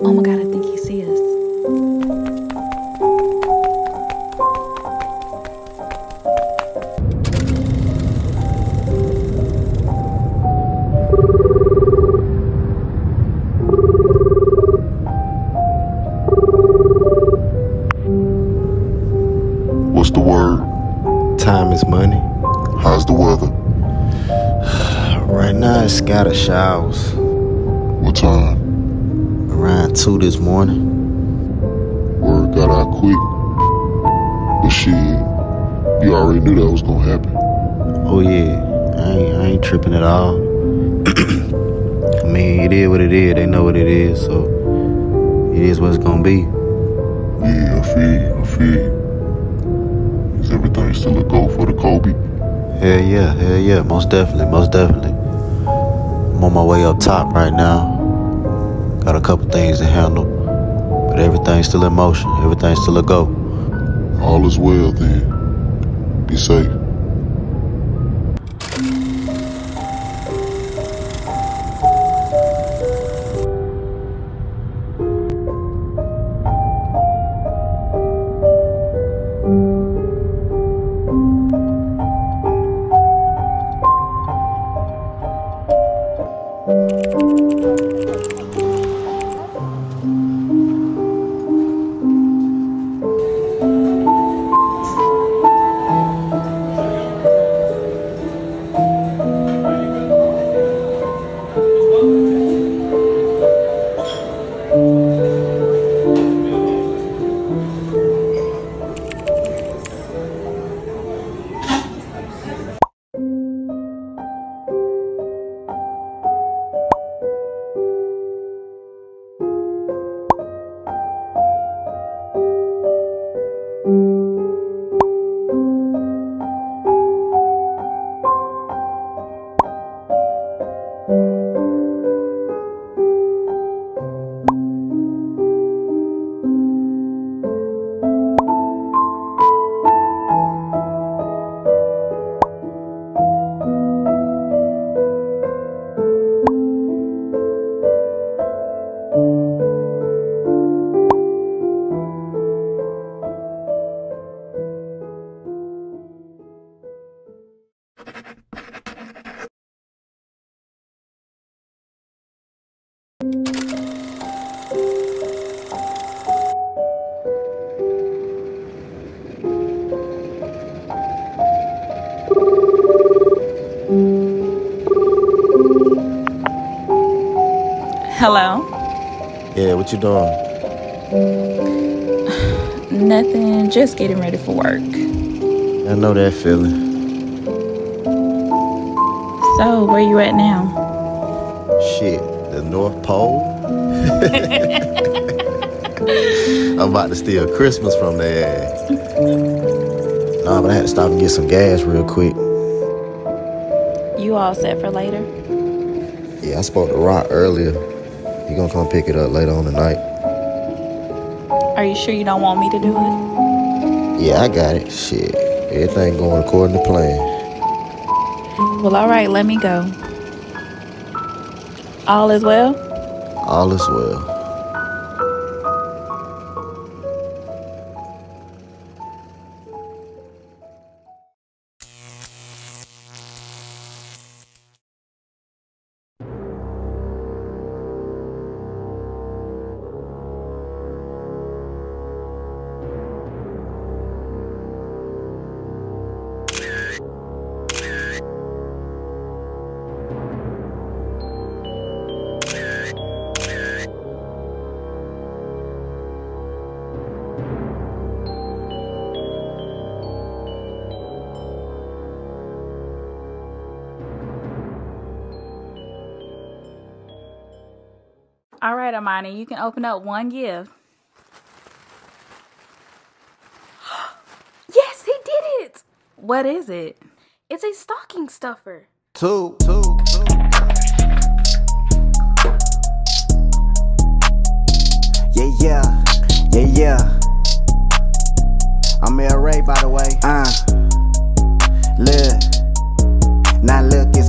Oh my god, I think he sees us. What's the word? Time is money. How's the weather? Right now it's scattered showers. What time? Two this morning. Word got out quick. But shit, you already knew that was gonna happen. Oh yeah, I ain't, I ain't tripping at all. I mean, it is what it is. They know what it is, so it is what it's gonna be. Yeah, I feel you, I feel you. Is everything still a go for the Kobe? Hell yeah, hell yeah, most definitely, most definitely. I'm on my way up top right now. Got a couple things to handle, but everything's still in motion. Everything's still a go. All is well then. Be safe. Hello? Yeah, what you doing? Nothing, just getting ready for work. I know that feeling. So, where you at now? Shit, the North Pole. I'm about to steal Christmas from their ass. Nah, but I had to stop and get some gas real quick. You all set for later? Yeah, I spoke to Rock earlier. He gonna come pick it up later on tonight. Are you sure you don't want me to do it? Yeah, I got it. Shit, everything going according to plan. Well, all right, let me go. All is well? All is well. All right, Amani, you can open up one gift. Yes, he did it. What is it? It's a stocking stuffer. Two, two, two. Yeah, yeah, yeah, yeah. I'm L. Ray, by the way. Uh, look, now look, it's